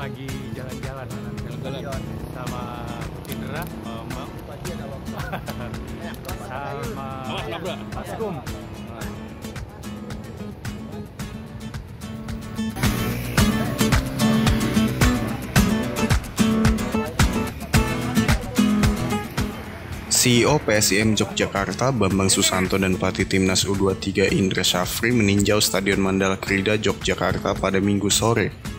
lagi jalan-jalan Jalan-jalan. sama Indra, Bambang, sama. Askum. CEO PSIM Yogyakarta Bambang Susanto dan pelatih timnas U23 Indra Syafri meninjau Stadion Mandala Krida Yogyakarta pada Minggu sore.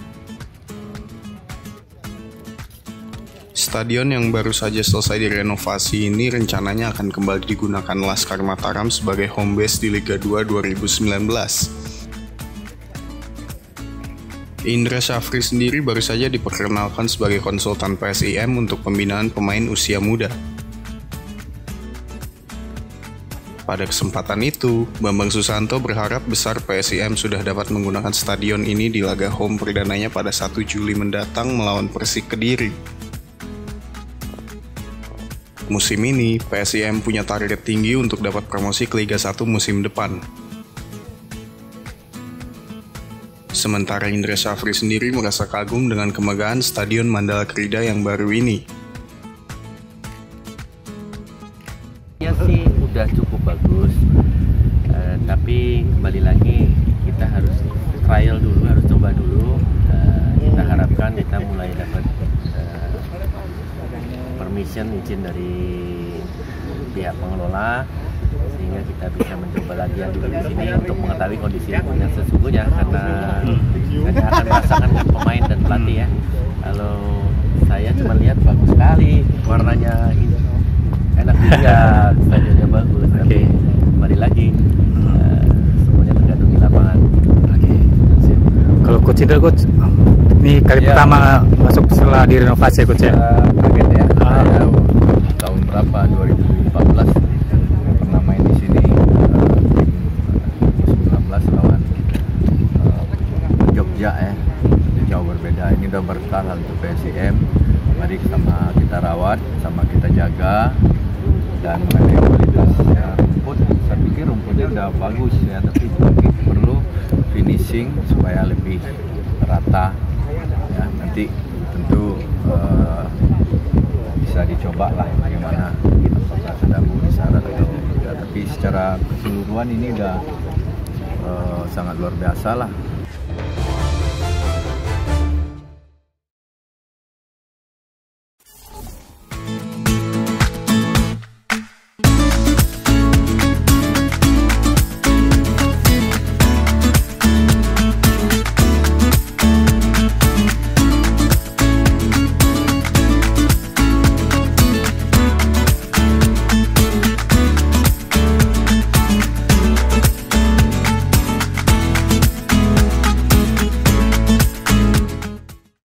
Stadion yang baru saja selesai direnovasi ini rencananya akan kembali digunakan Laskar Mataram sebagai home base di Liga 2 2019. Indra Syafri sendiri baru saja diperkenalkan sebagai konsultan PSIM untuk pembinaan pemain usia muda. Pada kesempatan itu, Bambang Susanto berharap besar PSIM sudah dapat menggunakan stadion ini di laga home perdananya pada 1 Juli mendatang melawan Persik Kediri. Musim ini, PSIM punya target tinggi untuk dapat promosi ke Liga 1 musim depan. Sementara Indra Syafri sendiri merasa kagum dengan kemegahan Stadion Mandala Krida yang baru ini. Ya sih udah cukup bagus, Eh, tapi kembali lagi kita harus permission izin dari pihak pengelola sehingga kita bisa mencoba lagi yang di sini untuk mengetahui kondisi yang sesungguhnya karena hanya akan merasakan kan pemain dan pelatih ya. Kalau saya cuma lihat bagus sekali warnanya ini enak dilihat stadionnya bagus tapi kembali lagi eh, semuanya tergantung di lapangan. Kalau coach Indra coach, ini kali Ya. pertama masuk setelah direnovasi ya coach ya. Saya kaget ya. Ah. Tahun berapa 2014 pernah main di sini eh, tim 19 lawan eh, Jogja ya. Jauh berbeda. Ini udah berkah untuk PSIM. Mari sama kita rawat, sama kita jaga dan mengenai kualitasnya rumput, saya pikir rumputnya udah bagus ya, tapi mungkin perlu finishing supaya lebih rata ya nanti tentu eh, bisa dicoba lah bagaimana. Apakah sudah memenuhi syarat atau tidak. Tapi secara keseluruhan ini udah eh, sangat luar biasa lah